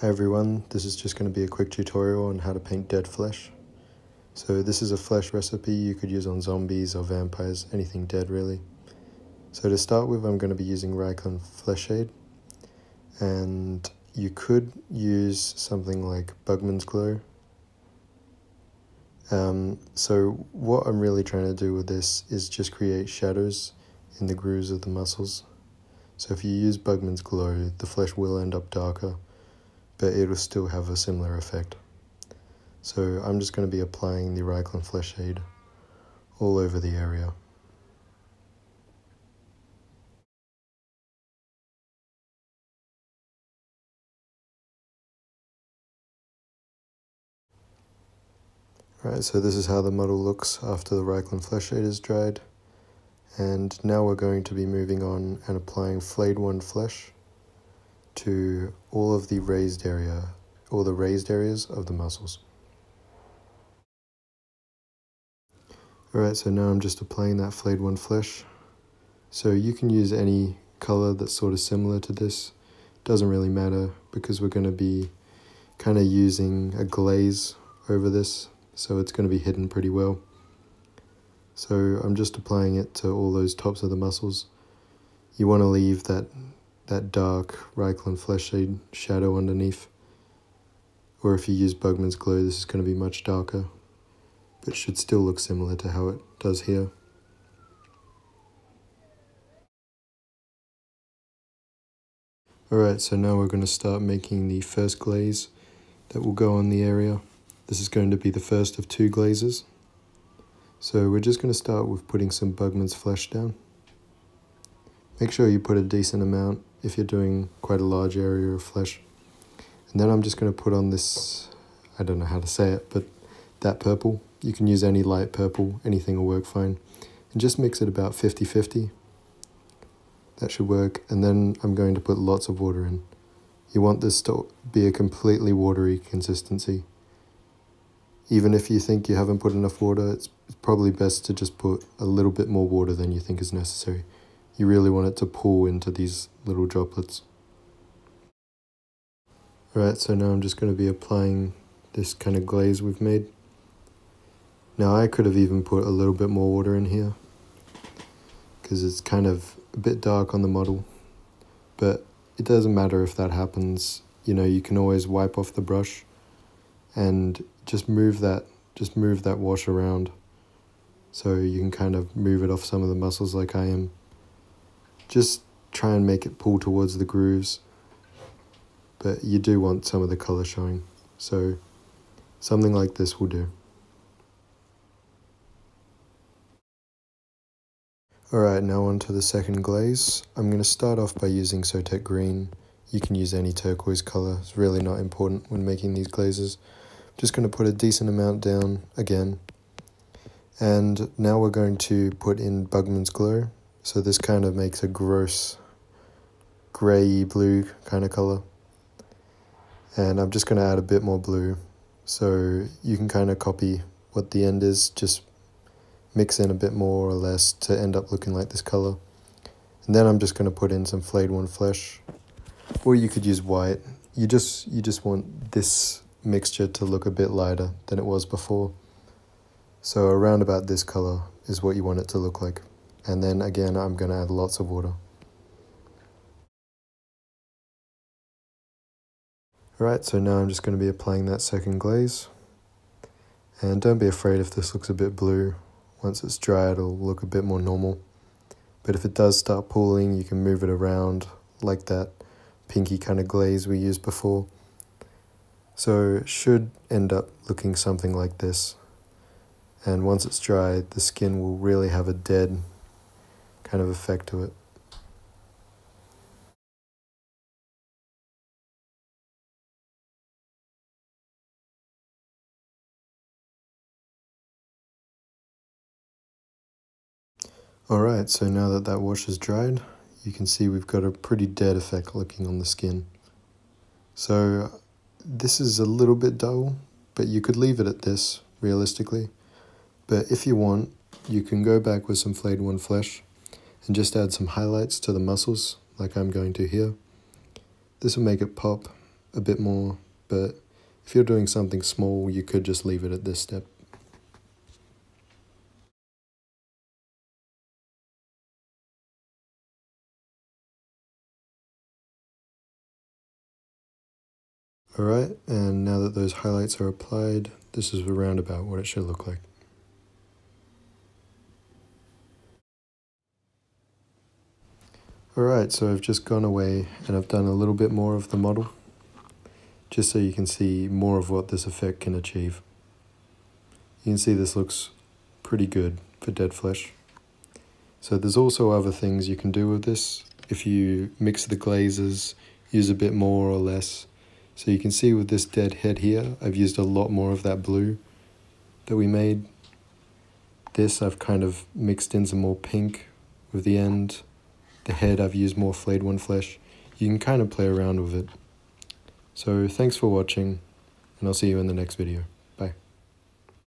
Hi everyone, this is just going to be a quick tutorial on how to paint dead flesh. So this is a flesh recipe you could use on zombies or vampires, anything dead really. So to start with I'm going to be using Reikland Flesh Shade and you could use something like Bugman's Glow. Um, so what I'm really trying to do with this is just create shadows in the grooves of the muscles. So if you use Bugman's Glow, the flesh will end up darker but it will still have a similar effect. So I'm just going to be applying the Reikland Flesh Shade all over the area. Right, so this is how the model looks after the Reikland Flesh Shade is dried. And now we're going to be moving on and applying Flayed One Flesh to all of the raised area, all the raised areas of the muscles. Alright, so now I'm just applying that flayed one flesh. So you can use any color that's sort of similar to this. Doesn't really matter because we're going to be kind of using a glaze over this. So it's going to be hidden pretty well. So I'm just applying it to all those tops of the muscles. You want to leave that that dark Reikland Flesh Shade shadow underneath. Or if you use Bugman's Glow, this is going to be much darker, but should still look similar to how it does here. Alright, so now we're going to start making the first glaze that will go on the area. This is going to be the first of two glazes. So we're just going to start with putting some Bugman's flesh down. Make sure you put a decent amount if you're doing quite a large area of flesh. And then I'm just going to put on this, I don't know how to say it, but that purple. You can use any light purple, anything will work fine. And just mix it about 50-50. That should work. And then I'm going to put lots of water in. You want this to be a completely watery consistency. Even if you think you haven't put enough water, it's probably best to just put a little bit more water than you think is necessary you really want it to pull into these little droplets. Alright, so now I'm just going to be applying this kind of glaze we've made. Now I could have even put a little bit more water in here because it's kind of a bit dark on the model, but it doesn't matter if that happens. You know, you can always wipe off the brush and just move that, just move that wash around so you can kind of move it off some of the muscles like I am just try and make it pull towards the grooves but you do want some of the color showing so something like this will do Alright, now on to the second glaze. I'm going to start off by using Sotek Green. You can use any turquoise color, it's really not important when making these glazes. Just going to put a decent amount down again. And now we're going to put in Bugman's Glow. So this kind of makes a gross grey blue kind of color. And I'm just going to add a bit more blue. So you can kind of copy what the end is, just mix in a bit more or less to end up looking like this color. And then I'm just going to put in some flayed one flesh. Or you could use white. You just you just want this mixture to look a bit lighter than it was before. So around about this color is what you want it to look like and then again I'm going to add lots of water. Alright, so now I'm just going to be applying that second glaze. And don't be afraid if this looks a bit blue. Once it's dry, it'll look a bit more normal. But if it does start pooling, you can move it around like that pinky kind of glaze we used before. So it should end up looking something like this. And once it's dry, the skin will really have a dead kind of effect to it. Alright, so now that that wash is dried, you can see we've got a pretty dead effect looking on the skin. So this is a little bit dull, but you could leave it at this, realistically. But if you want, you can go back with some flayed one flesh and just add some highlights to the muscles like I'm going to here. This will make it pop a bit more, but if you're doing something small, you could just leave it at this step. Alright, and now that those highlights are applied, this is around about what it should look like. Alright, so I've just gone away and I've done a little bit more of the model, just so you can see more of what this effect can achieve. You can see this looks pretty good for dead flesh. So there's also other things you can do with this. If you mix the glazes, use a bit more or less. So you can see with this dead head here, I've used a lot more of that blue that we made. This I've kind of mixed in some more pink with the end the head I've used more flayed one flesh. You can kind of play around with it. So thanks for watching, and I'll see you in the next video.